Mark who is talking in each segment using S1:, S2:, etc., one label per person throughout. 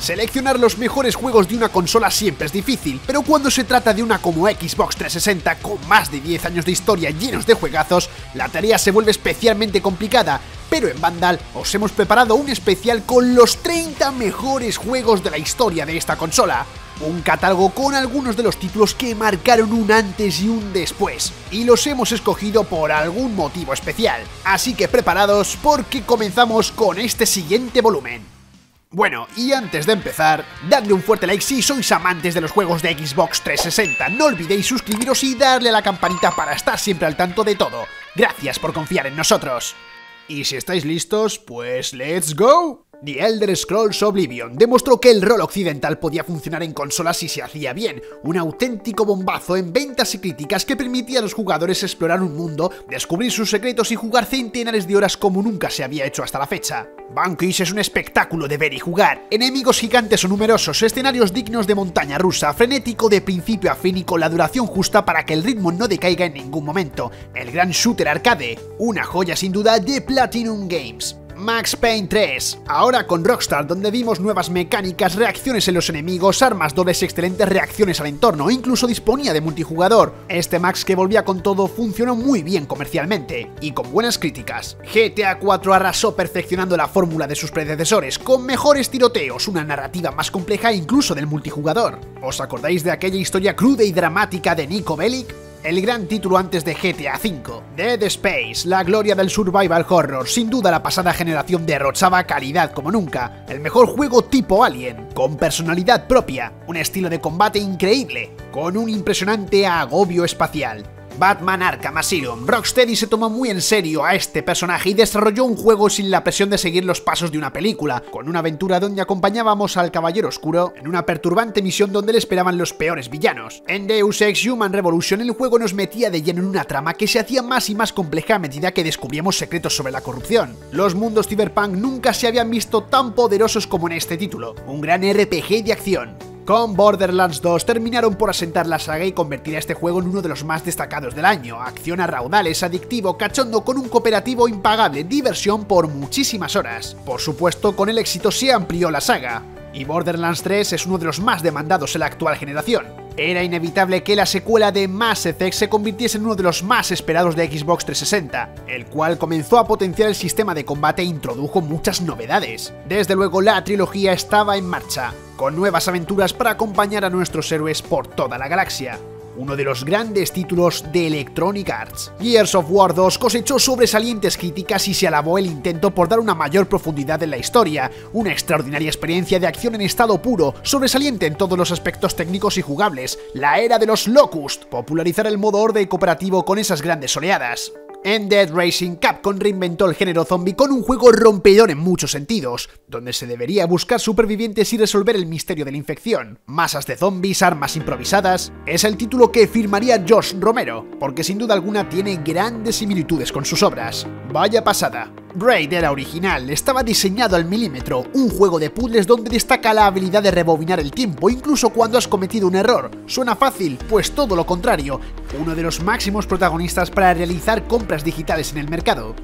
S1: Seleccionar los mejores juegos de una consola siempre es difícil, pero cuando se trata de una como Xbox 360 con más de 10 años de historia llenos de juegazos, la tarea se vuelve especialmente complicada, pero en Vandal os hemos preparado un especial con los 30 mejores juegos de la historia de esta consola. Un catálogo con algunos de los títulos que marcaron un antes y un después, y los hemos escogido por algún motivo especial. Así que preparados porque comenzamos con este siguiente volumen. Bueno, y antes de empezar, dadle un fuerte like si sois amantes de los juegos de Xbox 360, no olvidéis suscribiros y darle a la campanita para estar siempre al tanto de todo. Gracias por confiar en nosotros. Y si estáis listos, pues ¡let's go! The Elder Scrolls Oblivion demostró que el rol occidental podía funcionar en consolas si se hacía bien, un auténtico bombazo en ventas y críticas que permitía a los jugadores explorar un mundo, descubrir sus secretos y jugar centenares de horas como nunca se había hecho hasta la fecha. Vanquish es un espectáculo de ver y jugar, enemigos gigantes o numerosos, escenarios dignos de montaña rusa, frenético de principio a fin y con la duración justa para que el ritmo no decaiga en ningún momento, el gran shooter arcade, una joya sin duda de Platinum Games. Max Payne 3, ahora con Rockstar, donde vimos nuevas mecánicas, reacciones en los enemigos, armas dobles y excelentes reacciones al entorno, incluso disponía de multijugador. Este Max que volvía con todo funcionó muy bien comercialmente, y con buenas críticas. GTA 4 arrasó perfeccionando la fórmula de sus predecesores, con mejores tiroteos, una narrativa más compleja incluso del multijugador. ¿Os acordáis de aquella historia cruda y dramática de Nico Bellic? El gran título antes de GTA V. Dead Space, la gloria del survival horror, sin duda la pasada generación derrochaba calidad como nunca, el mejor juego tipo Alien, con personalidad propia, un estilo de combate increíble, con un impresionante agobio espacial, Batman Arkham Asylum, Rocksteady se tomó muy en serio a este personaje y desarrolló un juego sin la presión de seguir los pasos de una película, con una aventura donde acompañábamos al Caballero Oscuro en una perturbante misión donde le esperaban los peores villanos. En Deus Ex Human Revolution el juego nos metía de lleno en una trama que se hacía más y más compleja a medida que descubríamos secretos sobre la corrupción. Los mundos cyberpunk nunca se habían visto tan poderosos como en este título, un gran RPG de acción. Con Borderlands 2 terminaron por asentar la saga y convertir a este juego en uno de los más destacados del año. Acción a raudales, adictivo, cachondo con un cooperativo impagable, diversión por muchísimas horas. Por supuesto, con el éxito se amplió la saga. Y Borderlands 3 es uno de los más demandados en la actual generación. Era inevitable que la secuela de Mass Effect se convirtiese en uno de los más esperados de Xbox 360, el cual comenzó a potenciar el sistema de combate e introdujo muchas novedades. Desde luego la trilogía estaba en marcha, con nuevas aventuras para acompañar a nuestros héroes por toda la galaxia uno de los grandes títulos de Electronic Arts. Gears of War 2 cosechó sobresalientes críticas y se alabó el intento por dar una mayor profundidad en la historia, una extraordinaria experiencia de acción en estado puro, sobresaliente en todos los aspectos técnicos y jugables, la era de los Locust, popularizar el modo orden cooperativo con esas grandes oleadas. En Dead Racing, Capcom reinventó el género zombie con un juego rompedor en muchos sentidos, donde se debería buscar supervivientes y resolver el misterio de la infección. Masas de zombies, armas improvisadas. Es el título que firmaría Josh Romero, porque sin duda alguna tiene grandes similitudes con sus obras. Vaya pasada. Braid era original, estaba diseñado al milímetro, un juego de puzzles donde destaca la habilidad de rebobinar el tiempo, incluso cuando has cometido un error. ¿Suena fácil? Pues todo lo contrario, uno de los máximos protagonistas para realizar compras digitales en el mercado.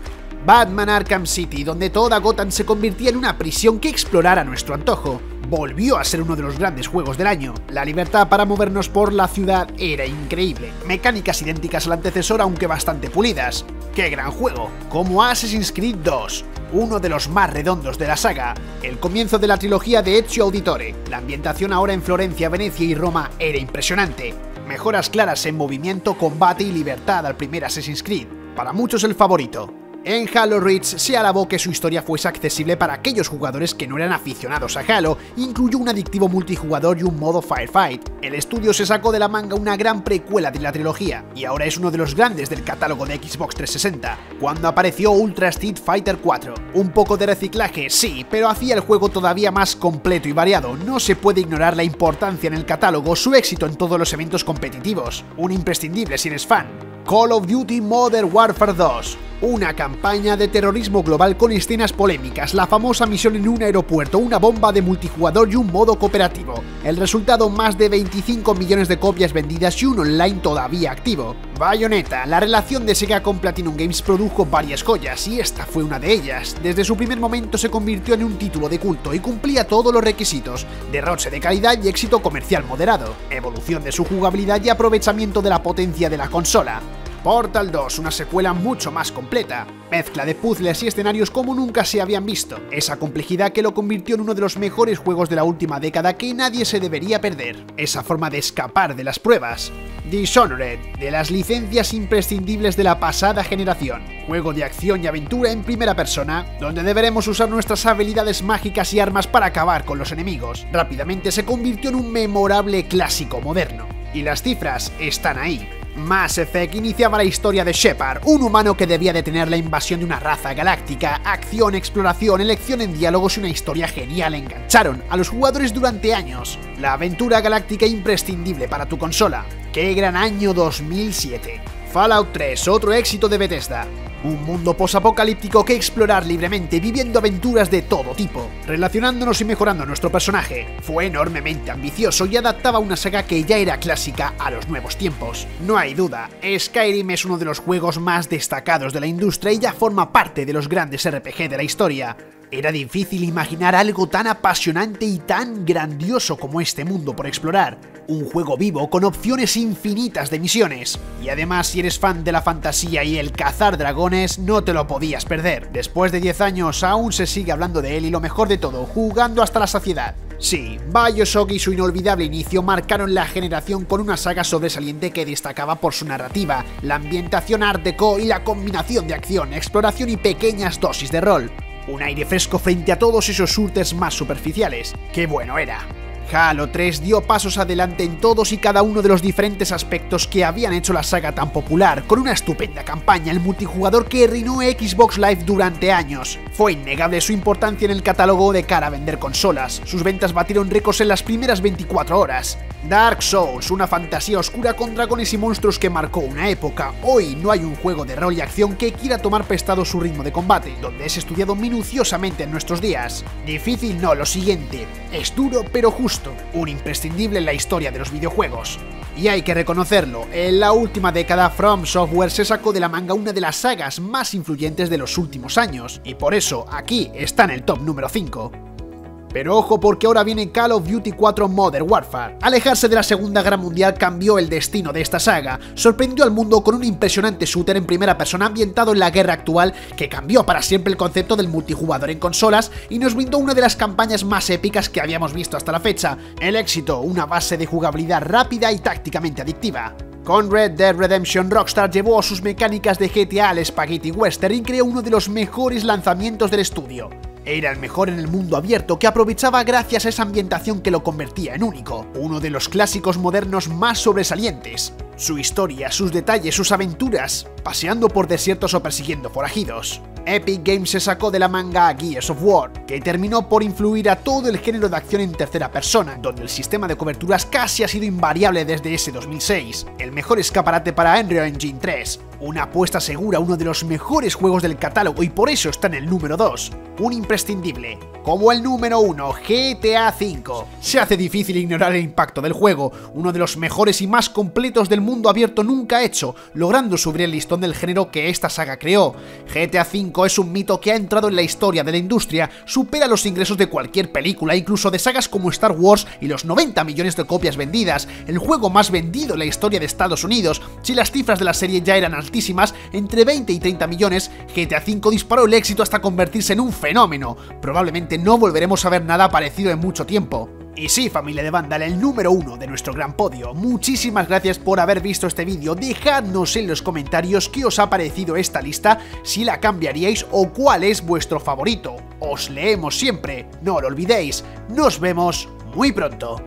S1: Batman Arkham City, donde toda Gotham se convirtió en una prisión que explorar a nuestro antojo. Volvió a ser uno de los grandes juegos del año. La libertad para movernos por la ciudad era increíble. Mecánicas idénticas al antecesor aunque bastante pulidas. ¡Qué gran juego! Como Assassin's Creed 2, uno de los más redondos de la saga. El comienzo de la trilogía de Ezio Auditore. La ambientación ahora en Florencia, Venecia y Roma era impresionante. Mejoras claras en movimiento, combate y libertad al primer Assassin's Creed. Para muchos el favorito. En Halo Reach se alabó que su historia fuese accesible para aquellos jugadores que no eran aficionados a Halo, incluyó un adictivo multijugador y un modo Firefight. El estudio se sacó de la manga una gran precuela de la trilogía, y ahora es uno de los grandes del catálogo de Xbox 360, cuando apareció Ultra Street Fighter 4. Un poco de reciclaje, sí, pero hacía el juego todavía más completo y variado, no se puede ignorar la importancia en el catálogo, su éxito en todos los eventos competitivos, un imprescindible si eres fan. Call of Duty Modern Warfare 2 Una campaña de terrorismo global con escenas polémicas, la famosa misión en un aeropuerto, una bomba de multijugador y un modo cooperativo. El resultado más de 25 millones de copias vendidas y un online todavía activo. Bayonetta, la relación de Sega con Platinum Games produjo varias joyas y esta fue una de ellas. Desde su primer momento se convirtió en un título de culto y cumplía todos los requisitos, derroche de calidad y éxito comercial moderado, evolución de su jugabilidad y aprovechamiento de la potencia de la consola. Portal 2, una secuela mucho más completa, mezcla de puzzles y escenarios como nunca se habían visto, esa complejidad que lo convirtió en uno de los mejores juegos de la última década que nadie se debería perder, esa forma de escapar de las pruebas. Dishonored, de las licencias imprescindibles de la pasada generación, juego de acción y aventura en primera persona, donde deberemos usar nuestras habilidades mágicas y armas para acabar con los enemigos. Rápidamente se convirtió en un memorable clásico moderno. Y las cifras están ahí. Mass Effect iniciaba la historia de Shepard, un humano que debía detener la invasión de una raza galáctica. Acción, exploración, elección en diálogos y una historia genial engancharon a los jugadores durante años. La aventura galáctica imprescindible para tu consola. ¡Qué gran año 2007! Fallout 3, otro éxito de Bethesda. Un mundo posapocalíptico que explorar libremente, viviendo aventuras de todo tipo, relacionándonos y mejorando nuestro personaje. Fue enormemente ambicioso y adaptaba una saga que ya era clásica a los nuevos tiempos. No hay duda, Skyrim es uno de los juegos más destacados de la industria y ya forma parte de los grandes RPG de la historia. Era difícil imaginar algo tan apasionante y tan grandioso como este mundo por explorar. Un juego vivo con opciones infinitas de misiones. Y además si eres fan de la fantasía y el cazar dragones, no te lo podías perder. Después de 10 años aún se sigue hablando de él y lo mejor de todo, jugando hasta la saciedad. Sí, Bioshock y su inolvidable inicio marcaron la generación con una saga sobresaliente que destacaba por su narrativa, la ambientación art deco y la combinación de acción, exploración y pequeñas dosis de rol. Un aire fresco frente a todos esos shooters más superficiales. ¡Qué bueno era! Halo 3 dio pasos adelante en todos y cada uno de los diferentes aspectos que habían hecho la saga tan popular, con una estupenda campaña, el multijugador que reinó Xbox Live durante años. Fue innegable su importancia en el catálogo de cara a vender consolas, sus ventas batieron récords en las primeras 24 horas. Dark Souls, una fantasía oscura con dragones y monstruos que marcó una época. Hoy no hay un juego de rol y acción que quiera tomar prestado su ritmo de combate, donde es estudiado minuciosamente en nuestros días. Difícil no, lo siguiente, es duro pero justo, un imprescindible en la historia de los videojuegos. Y hay que reconocerlo, en la última década From Software se sacó de la manga una de las sagas más influyentes de los últimos años, y por eso aquí está en el top número 5. Pero ojo porque ahora viene Call of Duty 4 Modern Warfare. Alejarse de la Segunda Guerra Mundial cambió el destino de esta saga, sorprendió al mundo con un impresionante shooter en primera persona ambientado en la guerra actual que cambió para siempre el concepto del multijugador en consolas y nos brindó una de las campañas más épicas que habíamos visto hasta la fecha, el éxito, una base de jugabilidad rápida y tácticamente adictiva. Con Red Dead Redemption, Rockstar llevó sus mecánicas de GTA al Spaghetti Western y creó uno de los mejores lanzamientos del estudio. Era el mejor en el mundo abierto que aprovechaba gracias a esa ambientación que lo convertía en único, uno de los clásicos modernos más sobresalientes. Su historia, sus detalles, sus aventuras, paseando por desiertos o persiguiendo forajidos. Epic Games se sacó de la manga Gears of War, que terminó por influir a todo el género de acción en tercera persona, donde el sistema de coberturas casi ha sido invariable desde ese 2006, el mejor escaparate para Unreal Engine 3, una apuesta segura, uno de los mejores juegos del catálogo y por eso está en el número 2, un imprescindible, como el número 1, GTA V. Se hace difícil ignorar el impacto del juego, uno de los mejores y más completos del mundo abierto nunca hecho, logrando subir el listón del género que esta saga creó. GTA V es un mito que ha entrado en la historia de la industria, supera los ingresos de cualquier película, incluso de sagas como Star Wars y los 90 millones de copias vendidas, el juego más vendido en la historia de Estados Unidos, si las cifras de la serie ya eran entre 20 y 30 millones, GTA V disparó el éxito hasta convertirse en un fenómeno. Probablemente no volveremos a ver nada parecido en mucho tiempo. Y sí, familia de Vandal, el número uno de nuestro gran podio. Muchísimas gracias por haber visto este vídeo. Dejadnos en los comentarios qué os ha parecido esta lista, si la cambiaríais o cuál es vuestro favorito. Os leemos siempre, no lo olvidéis. Nos vemos muy pronto.